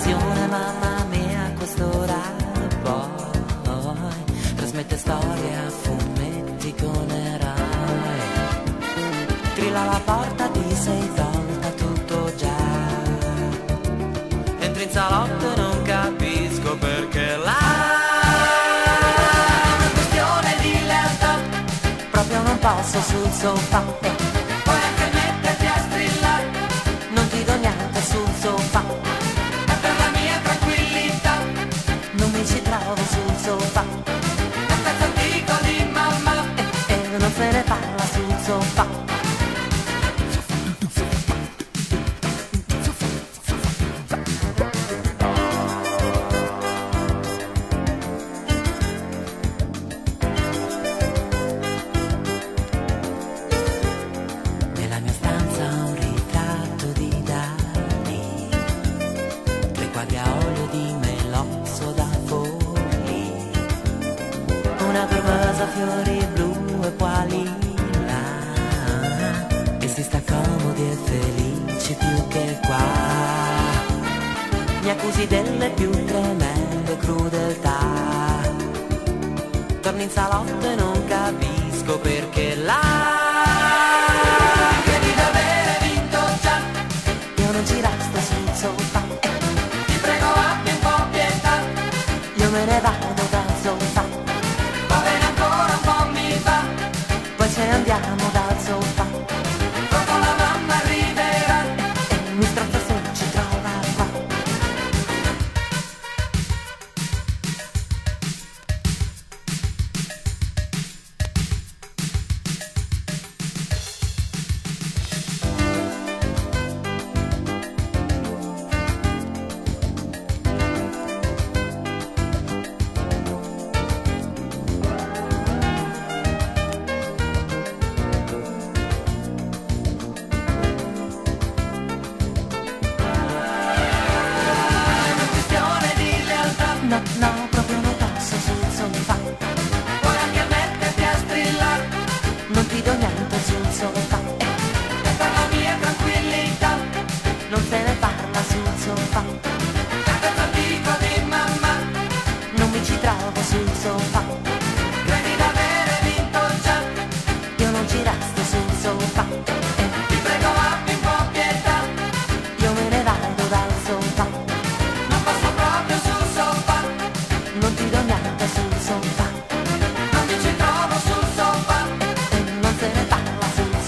Televisione, mamma mia, a quest'ora poi trasmette storie a fumetti con eroi. Trilla la porta, ti sei tolta tutto già. Entri in salotto e non capisco perché una questione di lealtà, proprio non posso sul sofà. Tre quadri a olio di melozzo da fogli Una corposa fiori blu e quali là. E si sta comodi e felici più che qua. Mi accusi delle più tremende crudeltà. Torno in salotto e non capisco perché là me ne vado da zonta. Va bene ancora un po' mi va. Poi ce ne andiamo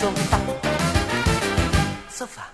Sofá. Sofá.